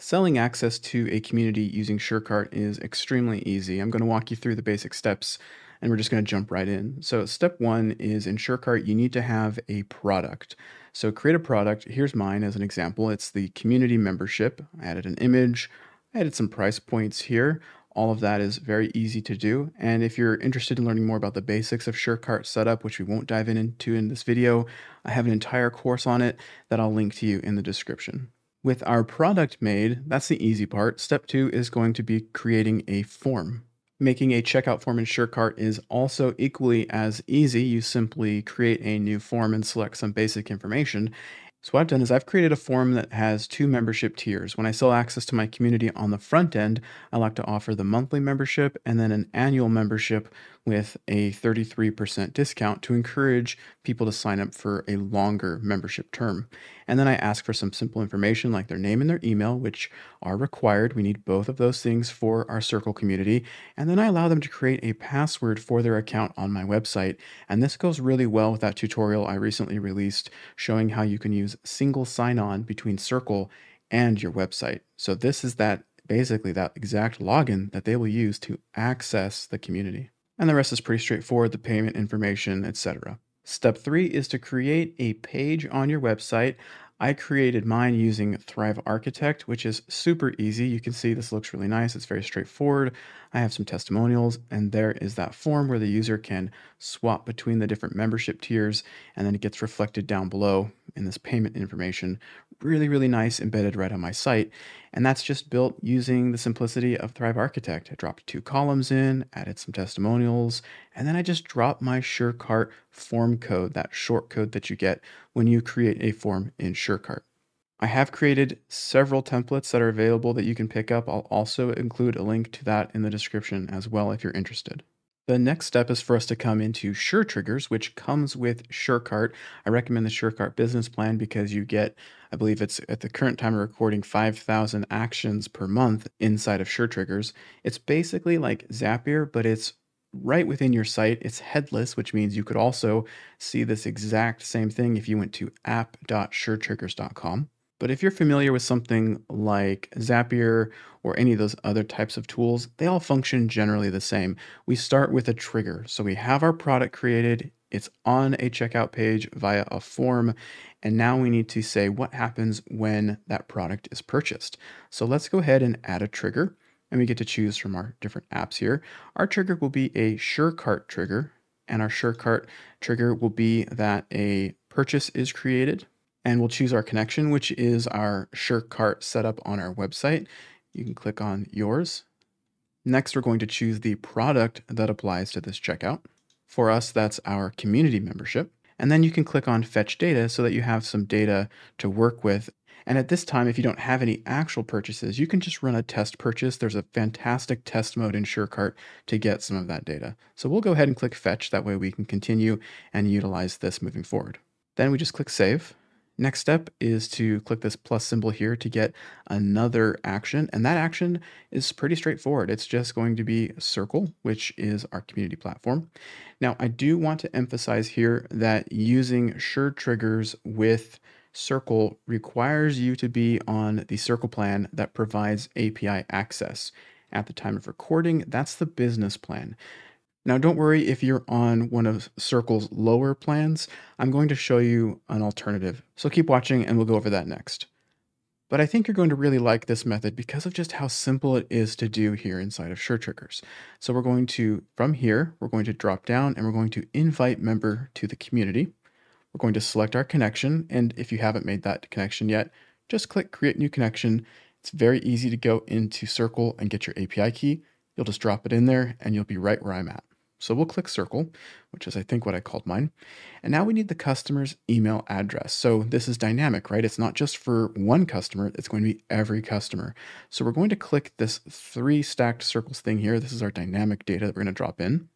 Selling access to a community using SureCart is extremely easy. I'm going to walk you through the basic steps and we're just going to jump right in. So, step one is in SureCart, you need to have a product. So, create a product. Here's mine as an example it's the community membership. I added an image, I added some price points here. All of that is very easy to do. And if you're interested in learning more about the basics of SureCart setup, which we won't dive into in this video, I have an entire course on it that I'll link to you in the description. With our product made, that's the easy part. Step two is going to be creating a form. Making a checkout form in SureCart is also equally as easy. You simply create a new form and select some basic information, so what I've done is I've created a form that has two membership tiers. When I sell access to my community on the front end, I like to offer the monthly membership and then an annual membership with a 33% discount to encourage people to sign up for a longer membership term. And then I ask for some simple information like their name and their email, which are required. We need both of those things for our Circle community. And then I allow them to create a password for their account on my website. And this goes really well with that tutorial I recently released showing how you can use single sign on between Circle and your website. So this is that basically that exact login that they will use to access the community and the rest is pretty straightforward, the payment information, etc. Step three is to create a page on your website. I created mine using Thrive Architect, which is super easy. You can see this looks really nice. It's very straightforward. I have some testimonials, and there is that form where the user can swap between the different membership tiers, and then it gets reflected down below in this payment information. Really, really nice embedded right on my site. And that's just built using the simplicity of Thrive Architect. I dropped two columns in, added some testimonials, and then I just drop my SureCart form code, that short code that you get when you create a form in SureCart. I have created several templates that are available that you can pick up. I'll also include a link to that in the description as well if you're interested. The next step is for us to come into Sure Triggers, which comes with SureCart. I recommend the SureCart business plan because you get, I believe it's at the current time of recording, 5,000 actions per month inside of Sure Triggers. It's basically like Zapier, but it's right within your site. It's headless, which means you could also see this exact same thing if you went to app.suretriggers.com. But if you're familiar with something like Zapier or any of those other types of tools, they all function generally the same. We start with a trigger. So we have our product created, it's on a checkout page via a form, and now we need to say what happens when that product is purchased. So let's go ahead and add a trigger, and we get to choose from our different apps here. Our trigger will be a SureCart trigger, and our SureCart trigger will be that a purchase is created and we'll choose our connection, which is our SureCart setup on our website. You can click on yours. Next, we're going to choose the product that applies to this checkout. For us, that's our community membership. And then you can click on fetch data so that you have some data to work with. And at this time, if you don't have any actual purchases, you can just run a test purchase. There's a fantastic test mode in SureCart to get some of that data. So we'll go ahead and click fetch. That way we can continue and utilize this moving forward. Then we just click save. Next step is to click this plus symbol here to get another action. And that action is pretty straightforward. It's just going to be Circle, which is our community platform. Now, I do want to emphasize here that using Sure Triggers with Circle requires you to be on the Circle plan that provides API access. At the time of recording, that's the business plan. Now, don't worry if you're on one of Circle's lower plans. I'm going to show you an alternative. So keep watching and we'll go over that next. But I think you're going to really like this method because of just how simple it is to do here inside of Sure Triggers. So we're going to, from here, we're going to drop down and we're going to invite member to the community. We're going to select our connection. And if you haven't made that connection yet, just click create new connection. It's very easy to go into Circle and get your API key. You'll just drop it in there and you'll be right where I'm at. So we'll click circle, which is I think what I called mine. And now we need the customer's email address. So this is dynamic, right? It's not just for one customer, it's going to be every customer. So we're going to click this three stacked circles thing here. This is our dynamic data that we're going to drop in.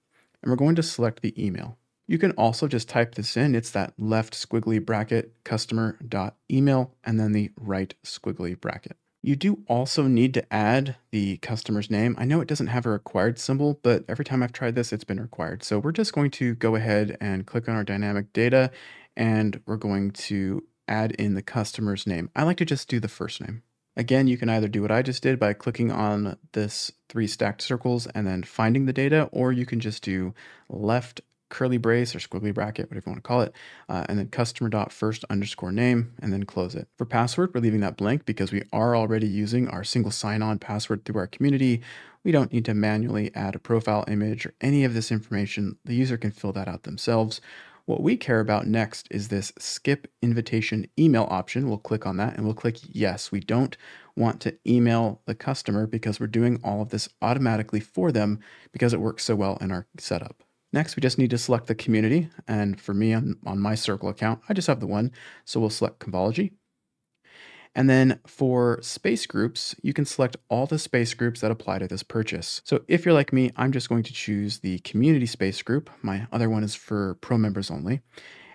And we're going to select the email. You can also just type this in. It's that left squiggly bracket customer.email and then the right squiggly bracket. You do also need to add the customer's name. I know it doesn't have a required symbol, but every time I've tried this, it's been required. So we're just going to go ahead and click on our dynamic data and we're going to add in the customer's name. I like to just do the first name. Again, you can either do what I just did by clicking on this three stacked circles and then finding the data, or you can just do left curly brace or squiggly bracket, whatever you want to call it, uh, and then customer dot first underscore name, and then close it. For password, we're leaving that blank because we are already using our single sign-on password through our community. We don't need to manually add a profile image or any of this information. The user can fill that out themselves. What we care about next is this skip invitation email option. We'll click on that and we'll click yes. We don't want to email the customer because we're doing all of this automatically for them because it works so well in our setup. Next, we just need to select the community. And for me on, on my Circle account, I just have the one. So we'll select Convology. And then for space groups, you can select all the space groups that apply to this purchase. So if you're like me, I'm just going to choose the community space group. My other one is for pro members only.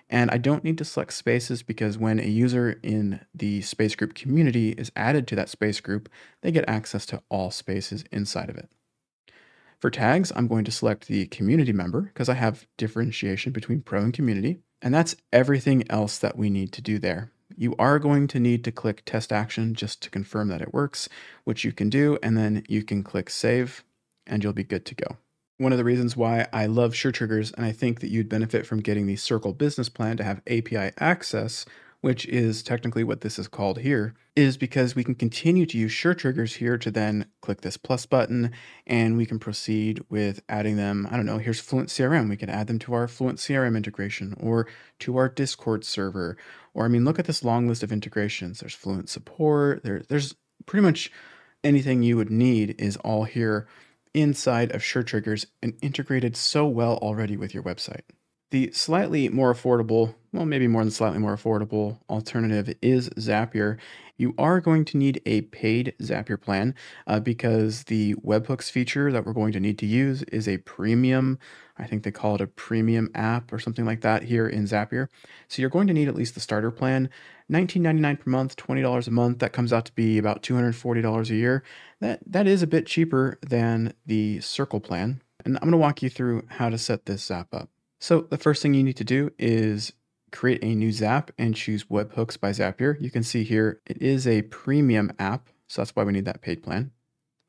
And I don't need to select spaces because when a user in the space group community is added to that space group, they get access to all spaces inside of it. For tags, I'm going to select the community member because I have differentiation between pro and community. And that's everything else that we need to do there. You are going to need to click test action just to confirm that it works, which you can do, and then you can click save and you'll be good to go. One of the reasons why I love SureTriggers and I think that you'd benefit from getting the Circle business plan to have API access which is technically what this is called here, is because we can continue to use SureTriggers here to then click this plus button and we can proceed with adding them. I don't know, here's Fluent CRM. We can add them to our Fluent CRM integration or to our Discord server. Or, I mean, look at this long list of integrations. There's Fluent support, there, there's pretty much anything you would need is all here inside of SureTriggers and integrated so well already with your website. The slightly more affordable, well, maybe more than slightly more affordable alternative is Zapier. You are going to need a paid Zapier plan uh, because the webhooks feature that we're going to need to use is a premium. I think they call it a premium app or something like that here in Zapier. So you're going to need at least the starter plan. $19.99 per month, $20 a month. That comes out to be about $240 a year. That that is a bit cheaper than the Circle plan. And I'm going to walk you through how to set this Zap up. So the first thing you need to do is create a new Zap and choose Webhooks by Zapier. You can see here it is a premium app, so that's why we need that paid plan.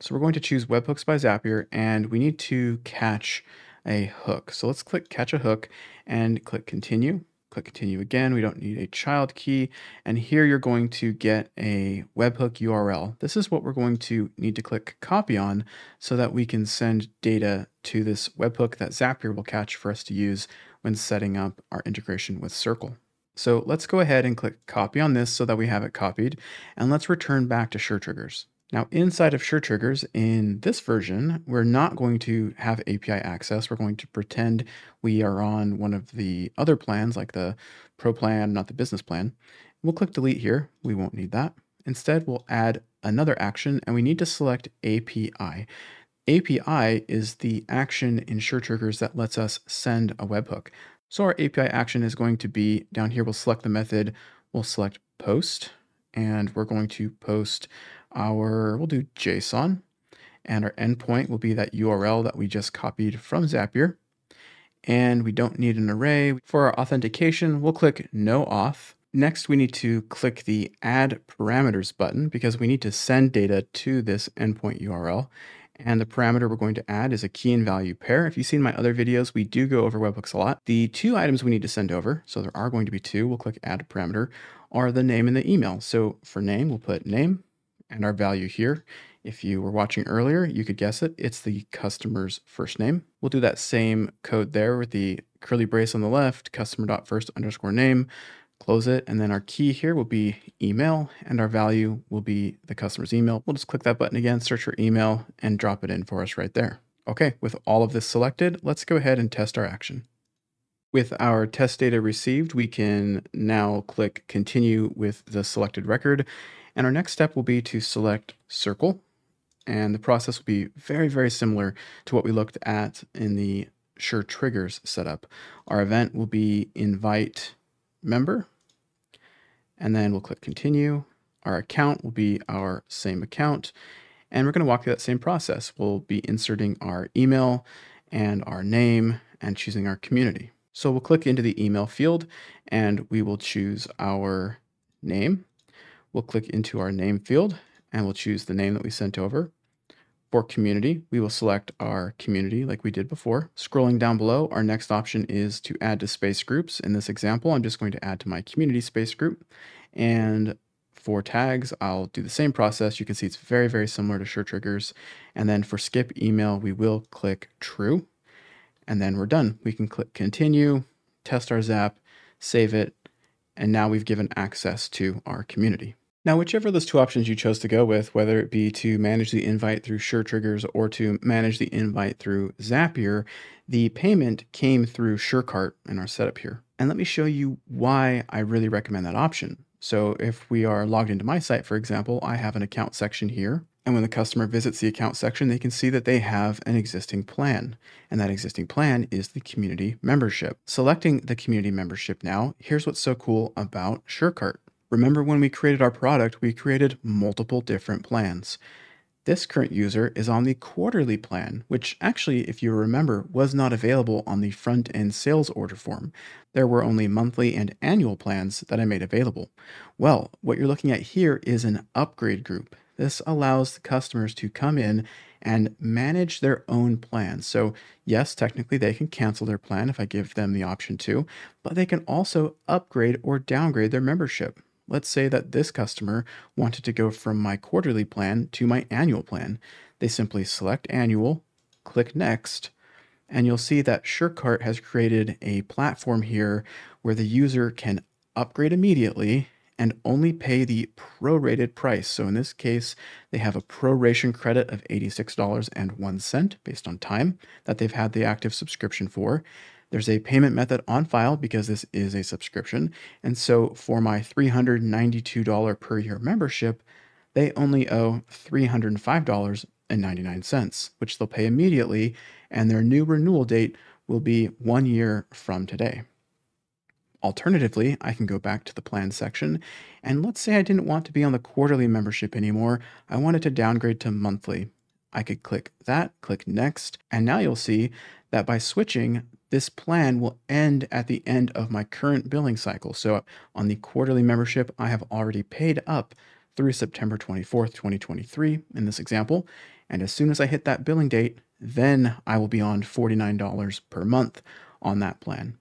So we're going to choose Webhooks by Zapier and we need to catch a hook. So let's click catch a hook and click continue. Click continue again. We don't need a child key. And here you're going to get a webhook URL. This is what we're going to need to click copy on so that we can send data to this webhook that Zapier will catch for us to use when setting up our integration with Circle. So let's go ahead and click copy on this so that we have it copied. And let's return back to SureTriggers. Now inside of SureTriggers in this version, we're not going to have API access. We're going to pretend we are on one of the other plans like the pro plan, not the business plan. We'll click delete here. We won't need that. Instead, we'll add another action and we need to select API. API is the action in SureTriggers that lets us send a webhook. So our API action is going to be down here. We'll select the method. We'll select post and we're going to post our, we'll do JSON, and our endpoint will be that URL that we just copied from Zapier. And we don't need an array. For our authentication, we'll click no auth. Next, we need to click the add parameters button because we need to send data to this endpoint URL. And the parameter we're going to add is a key and value pair. If you've seen my other videos, we do go over webhooks a lot. The two items we need to send over, so there are going to be two, we'll click add parameter, are the name and the email. So for name, we'll put name, and our value here. If you were watching earlier, you could guess it. It's the customer's first name. We'll do that same code there with the curly brace on the left, customer.first underscore name, close it. And then our key here will be email and our value will be the customer's email. We'll just click that button again, search for email and drop it in for us right there. Okay, with all of this selected, let's go ahead and test our action. With our test data received, we can now click continue with the selected record and our next step will be to select circle. And the process will be very, very similar to what we looked at in the sure triggers setup. Our event will be invite member, and then we'll click continue. Our account will be our same account, and we're going to walk through that same process. We'll be inserting our email and our name and choosing our community. So we'll click into the email field and we will choose our name We'll click into our name field and we'll choose the name that we sent over. For community, we will select our community like we did before. Scrolling down below, our next option is to add to space groups. In this example, I'm just going to add to my community space group. And for tags, I'll do the same process. You can see it's very, very similar to sure triggers. And then for skip email, we will click true. And then we're done. We can click continue, test our Zap, save it, and now we've given access to our community. Now, whichever of those two options you chose to go with, whether it be to manage the invite through SureTriggers or to manage the invite through Zapier, the payment came through SureCart in our setup here. And let me show you why I really recommend that option. So if we are logged into my site, for example, I have an account section here. And when the customer visits the account section, they can see that they have an existing plan. And that existing plan is the community membership. Selecting the community membership now, here's what's so cool about SureCart. Remember when we created our product, we created multiple different plans. This current user is on the quarterly plan, which actually, if you remember, was not available on the front end sales order form. There were only monthly and annual plans that I made available. Well, what you're looking at here is an upgrade group. This allows the customers to come in and manage their own plan. So, yes, technically they can cancel their plan if I give them the option to, but they can also upgrade or downgrade their membership. Let's say that this customer wanted to go from my quarterly plan to my annual plan. They simply select annual, click next, and you'll see that SureCart has created a platform here where the user can upgrade immediately and only pay the prorated price. So in this case, they have a proration credit of $86.01 based on time that they've had the active subscription for. There's a payment method on file because this is a subscription. And so for my $392 per year membership, they only owe $305.99, which they'll pay immediately, and their new renewal date will be one year from today. Alternatively, I can go back to the plan section, and let's say I didn't want to be on the quarterly membership anymore. I wanted to downgrade to monthly. I could click that, click next, and now you'll see that by switching, this plan will end at the end of my current billing cycle. So on the quarterly membership, I have already paid up through September 24th, 2023 in this example. And as soon as I hit that billing date, then I will be on $49 per month on that plan.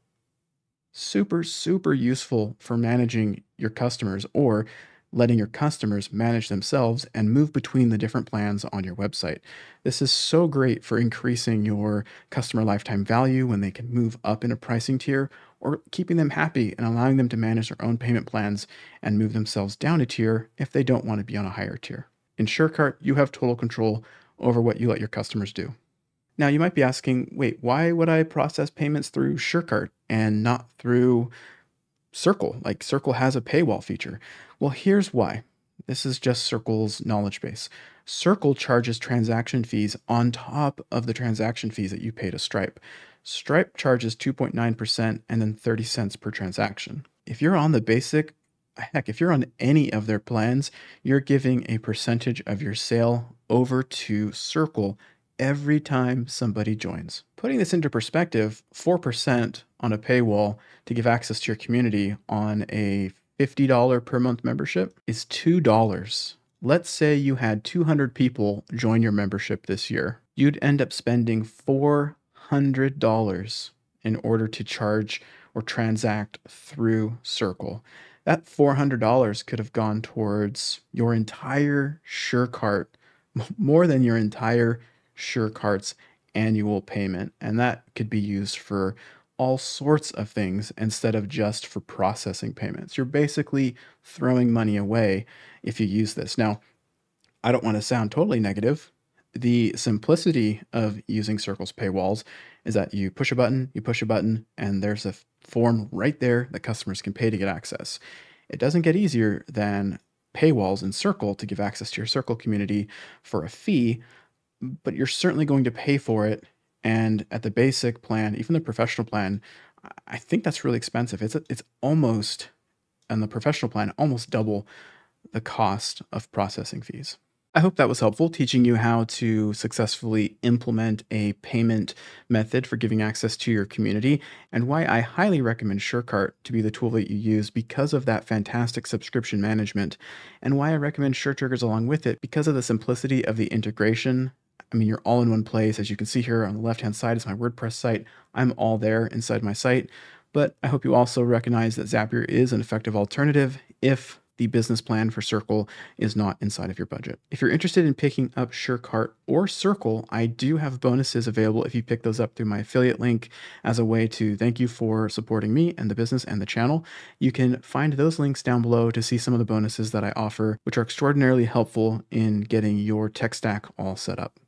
Super, super useful for managing your customers or letting your customers manage themselves and move between the different plans on your website. This is so great for increasing your customer lifetime value when they can move up in a pricing tier or keeping them happy and allowing them to manage their own payment plans and move themselves down a tier if they don't want to be on a higher tier. In SureCart, you have total control over what you let your customers do. Now, you might be asking, wait, why would I process payments through SureCart and not through Circle? Like Circle has a paywall feature. Well, here's why. This is just Circle's knowledge base. Circle charges transaction fees on top of the transaction fees that you pay to Stripe. Stripe charges 2.9% and then 30 cents per transaction. If you're on the basic, heck, if you're on any of their plans, you're giving a percentage of your sale over to Circle every time somebody joins. Putting this into perspective, 4% on a paywall to give access to your community on a $50 per month membership is $2. Let's say you had 200 people join your membership this year. You'd end up spending $400 in order to charge or transact through Circle. That $400 could have gone towards your entire SureCart, more than your entire SureCart's annual payment. And that could be used for all sorts of things instead of just for processing payments. You're basically throwing money away if you use this. Now, I don't want to sound totally negative. The simplicity of using Circle's paywalls is that you push a button, you push a button, and there's a form right there that customers can pay to get access. It doesn't get easier than paywalls in Circle to give access to your Circle community for a fee, but you're certainly going to pay for it and at the basic plan, even the professional plan, I think that's really expensive. It's it's almost on the professional plan almost double the cost of processing fees. I hope that was helpful, teaching you how to successfully implement a payment method for giving access to your community, and why I highly recommend SureCart to be the tool that you use because of that fantastic subscription management, and why I recommend SureTriggers along with it because of the simplicity of the integration. I mean, you're all in one place. As you can see here on the left-hand side is my WordPress site. I'm all there inside my site, but I hope you also recognize that Zapier is an effective alternative if the business plan for Circle is not inside of your budget. If you're interested in picking up SureCart or Circle, I do have bonuses available if you pick those up through my affiliate link as a way to thank you for supporting me and the business and the channel. You can find those links down below to see some of the bonuses that I offer, which are extraordinarily helpful in getting your tech stack all set up.